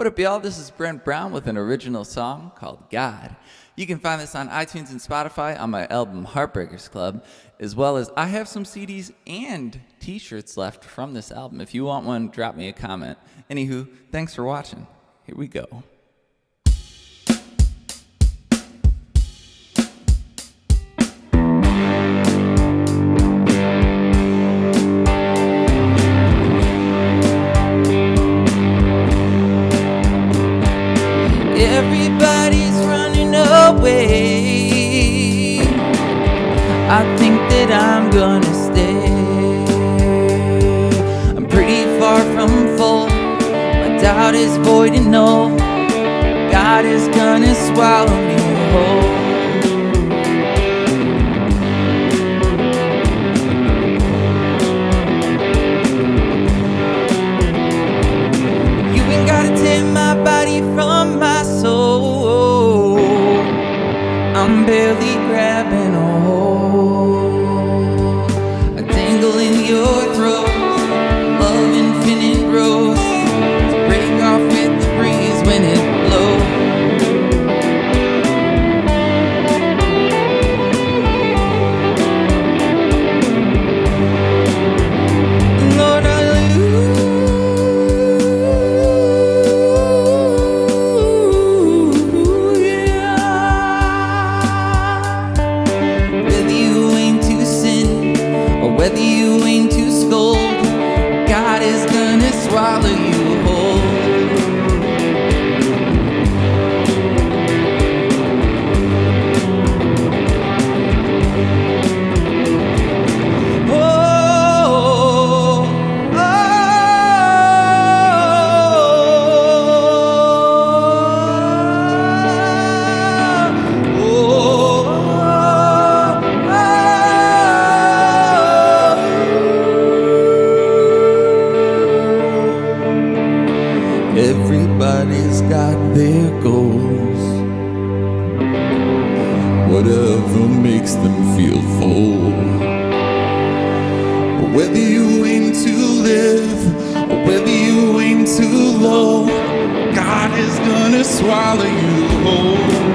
What up, y'all? This is Brent Brown with an original song called God. You can find this on iTunes and Spotify on my album Heartbreakers Club, as well as I have some CDs and t shirts left from this album. If you want one, drop me a comment. Anywho, thanks for watching. Here we go. Away. I think that I'm gonna stay. I'm pretty far from full. My doubt is void and null. God is gonna swallow me whole. You ain't gotta tear my body from my soul. I'm barely whether you aim to scold, Everybody's got their goals. Whatever makes them feel full. Whether you aim to live or whether you aim too low, God is gonna swallow you whole.